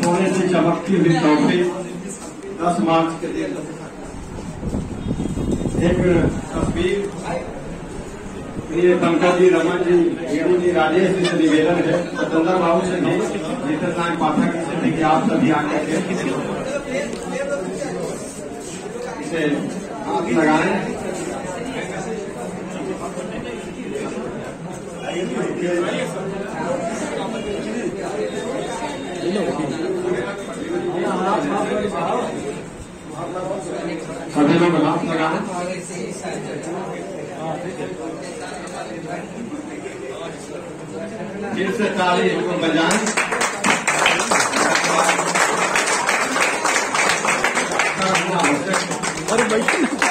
सोने से चमकती हुई ट्रॉफी दस मार्च के दिन एक तस्वीर पंकज जी रमन जी जी राजेश जी से निवेदन है स्वतंत्र बाबू से भी नायक पाठक से भी कि आप सभी आकर के इसे हाथ लगाएँ। सभी लोग हाथ लगाएँ। फिर से ताली बजाएँ। अरे बैठिए